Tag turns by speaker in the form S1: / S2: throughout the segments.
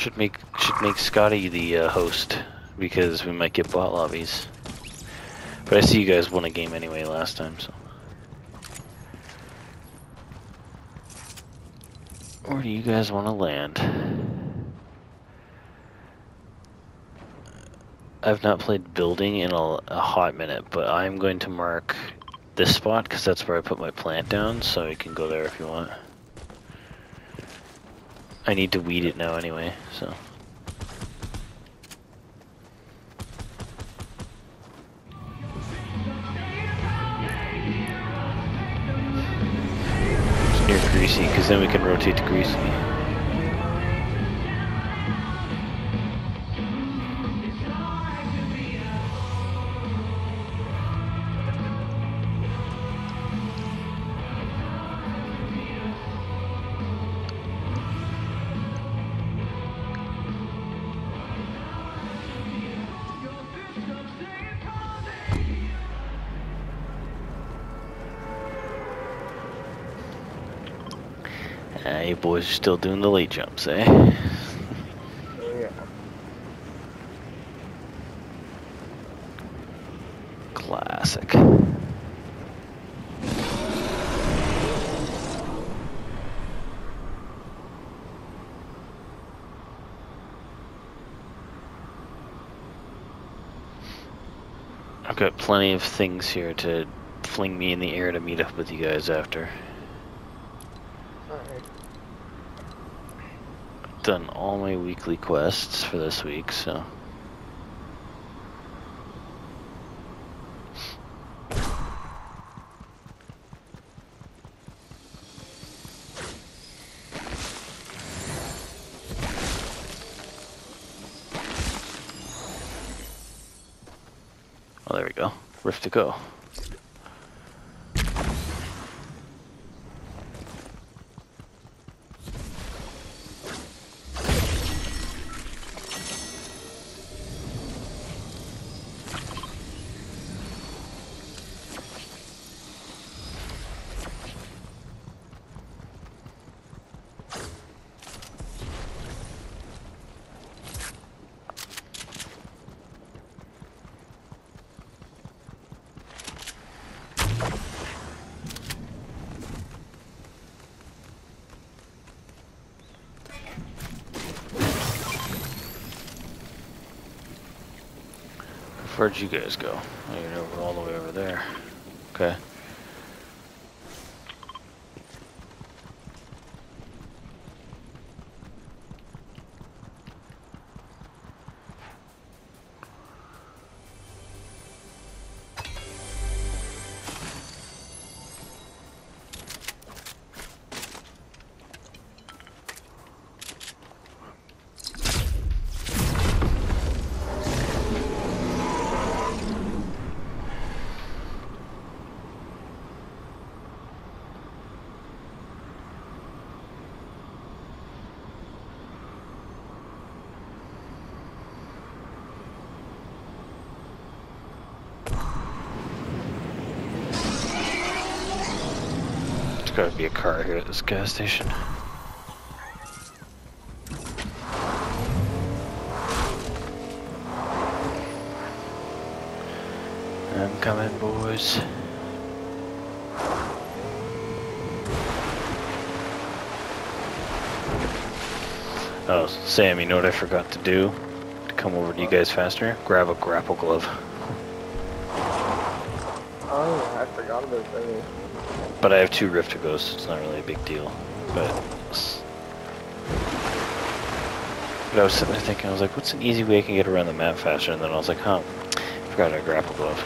S1: Should make should make Scotty the uh, host because we might get bot lobbies. But I see you guys won a game anyway last time, so. Where do you guys want to land? I've not played building in a, a hot minute, but I'm going to mark this spot because that's where I put my plant down, so you can go there if you want. I need to weed it now anyway, so. It's near Greasy, because then we can rotate to Greasy. You boys are still doing the late jumps, eh? Classic. I've got plenty of things here to fling me in the air to meet up with you guys after.
S2: Alright.
S1: Done all my weekly quests for this week, so. Oh, there we go. Rift to go. Where'd you guys go? Oh, you're all the way over there. Okay. Gotta be a car here at this gas station. I'm coming, boys. Oh, Sam, you know what I forgot to do to come over to you guys faster? Grab a grapple glove.
S2: Oh, I forgot about things.
S1: But I have two Rift to go, so it's not really a big deal. But, but I was sitting there thinking, I was like, what's an easy way I can get around the map faster? And then I was like, huh, I forgot a grapple glove.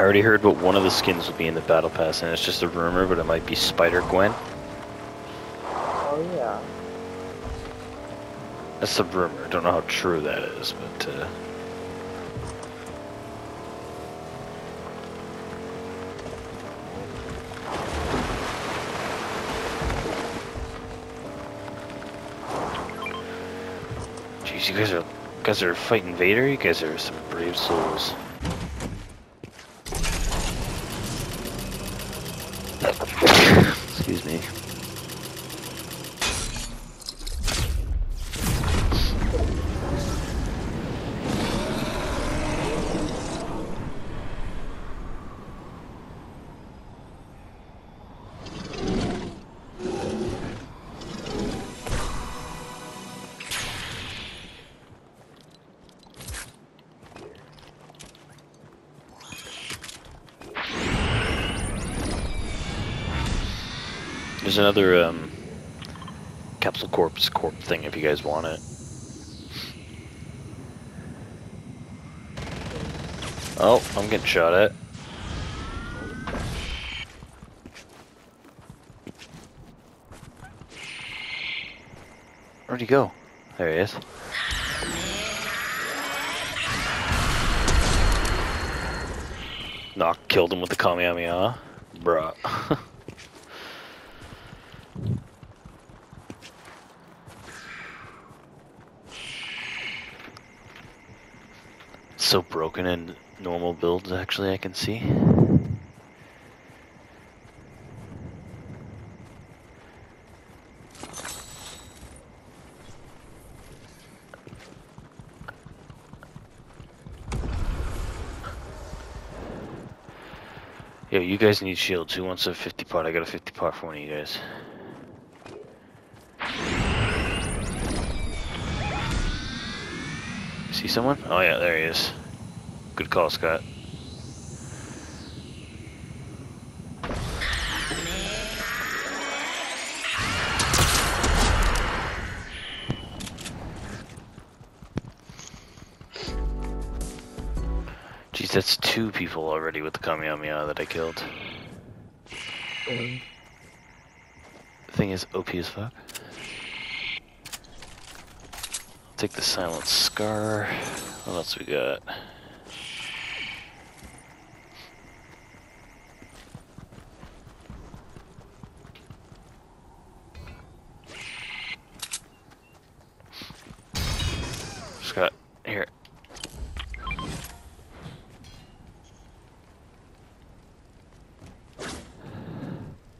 S1: I already heard what one of the skins will be in the battle pass, and it's just a rumor, but it might be Spider Gwen.
S2: Oh yeah.
S1: That's a rumor. I don't know how true that is, but uh, you guys are you guys are fighting Vader. You guys are some brave souls. Another um, capsule corpse corp thing if you guys want it. Oh, I'm getting shot at. Where'd he go? There he is. Knock killed him with the Kamehameha. Bruh. so broken in normal builds, actually, I can see. Yo, you guys need shields. Who wants a 50 part? I got a 50 part for one of you guys. See someone? Oh yeah, there he is. Good call, Scott. Jeez, that's two people already with the Kamehameha that I killed. Thing is OP as fuck. Take the silent scar. What else we got? Scott, here.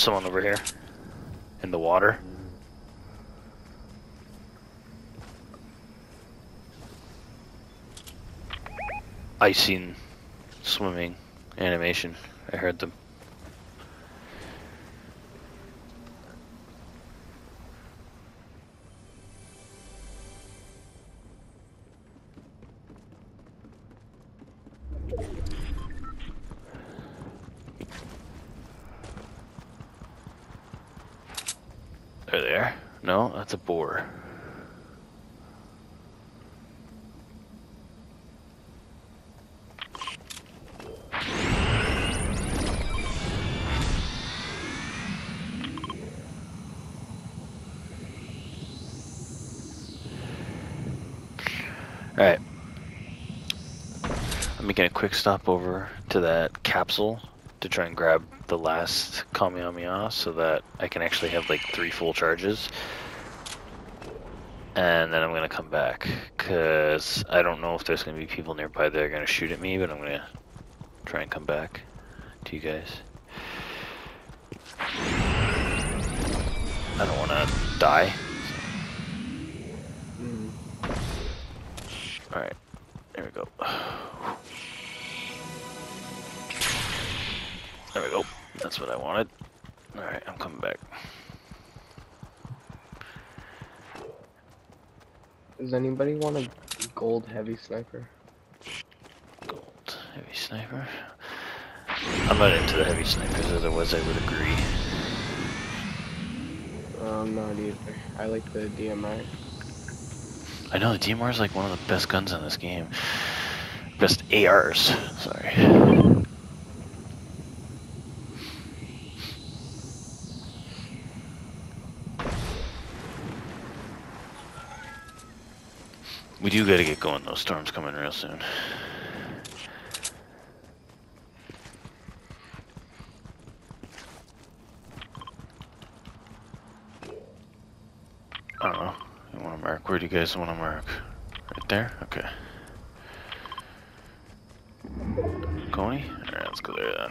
S1: someone over here. In the water. I seen swimming animation. I heard them. They're there. No, that's a boar. Alright. I'm making a quick stop over to that capsule to try and grab the last Kamehameha so that I can actually have like three full charges. And then I'm gonna come back because I don't know if there's gonna be people nearby that are gonna shoot at me, but I'm gonna try and come back to you guys. I don't wanna die.
S2: mm,
S1: Alright, there we go. That's what I wanted. Alright, I'm coming back.
S2: does anybody want a gold heavy sniper?
S1: Gold. Heavy sniper. I'm not into the heavy snipers, otherwise I would agree.
S2: Um, not either. I like the DMR.
S1: I know the DMR is like one of the best guns in this game. Best ARs. Sorry. We do gotta get going though. Storm's coming real soon. I don't know. You want to mark Where do you guys want to mark? Right there? Okay. Coney? Alright, let's go there then.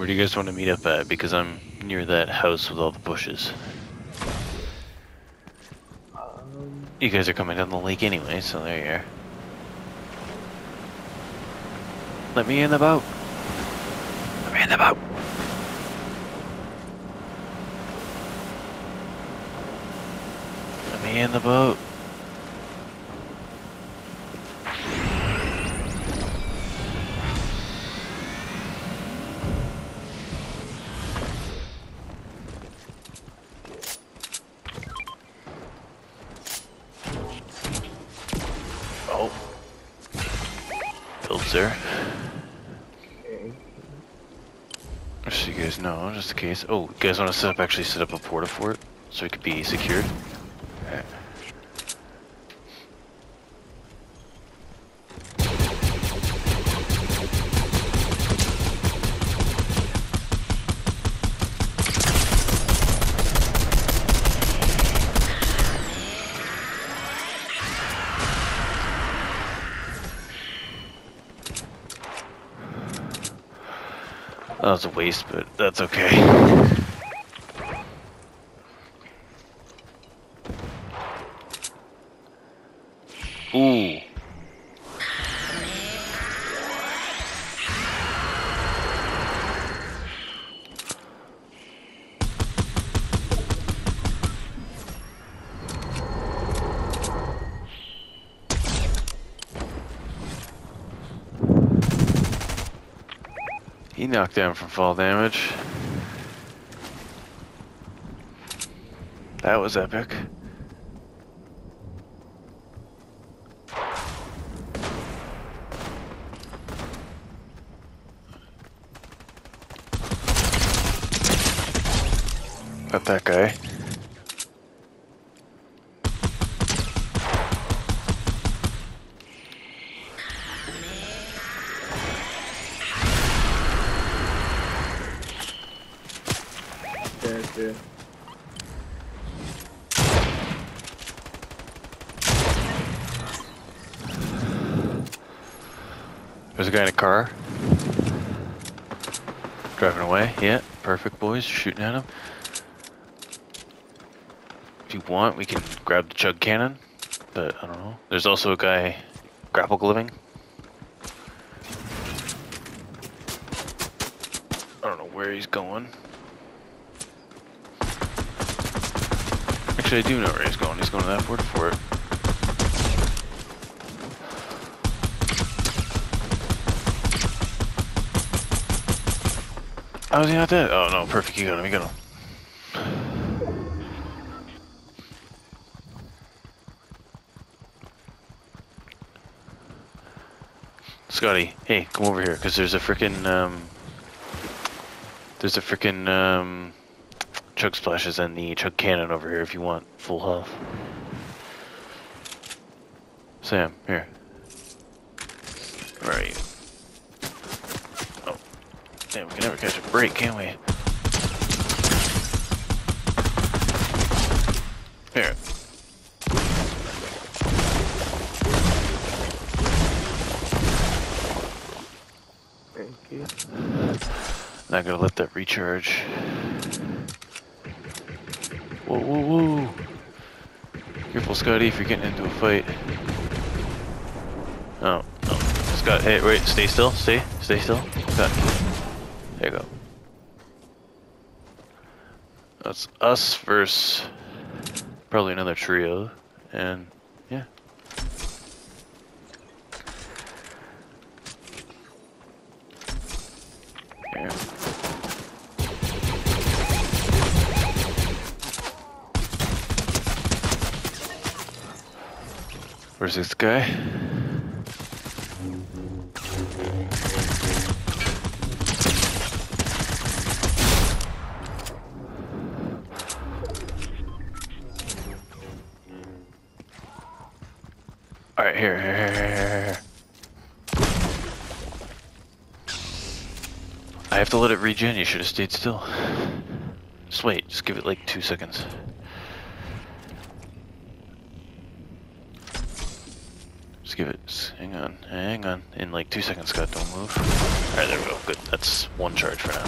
S1: Where do you guys want to meet up at? Because I'm near that house with all the bushes.
S2: Um,
S1: You guys are coming down the lake anyway, so there you are. Let me in the boat. Let me in the boat. Let me in the boat.
S2: Okay.
S1: Just so you guys know, just in case. Oh, you guys want to set up, actually set up a Port-a-Fort so it could be secured? That was a waste, but that's okay. He knocked down from fall damage. That was epic. Got that guy. Driving away. Yeah, perfect, boys. Shooting at him. If you want, we can grab the chug cannon. But I don't know. There's also a guy grapple gloving. I don't know where he's going. Actually, I do know where he's going. He's going to that Port-a-Fort. Oh, is he not dead? Oh no, perfect. You got him. You got him. Scotty, hey, come over here, cause there's a freaking um, there's a freaking um, chug splashes and the chug cannon over here if you want full health. Sam, here. Where are you? Damn, we can never catch a break, can we? Here.
S2: Thank you.
S1: Not gonna let that recharge. Whoa, whoa, whoa. Careful, Scotty, if you're getting into a fight. Oh, oh. Scott, hey, wait, stay still, stay, stay still. Scott. There you go. That's us versus probably another trio, and yeah. Yeah. Where's this guy? Alright, here, here, here, here. I have to let it regen, you should have stayed still. Just wait, just give it like two seconds. Just give it, hang on, hang on. In like two seconds, Scott, don't move. Alright, there we go, good. That's one charge for now.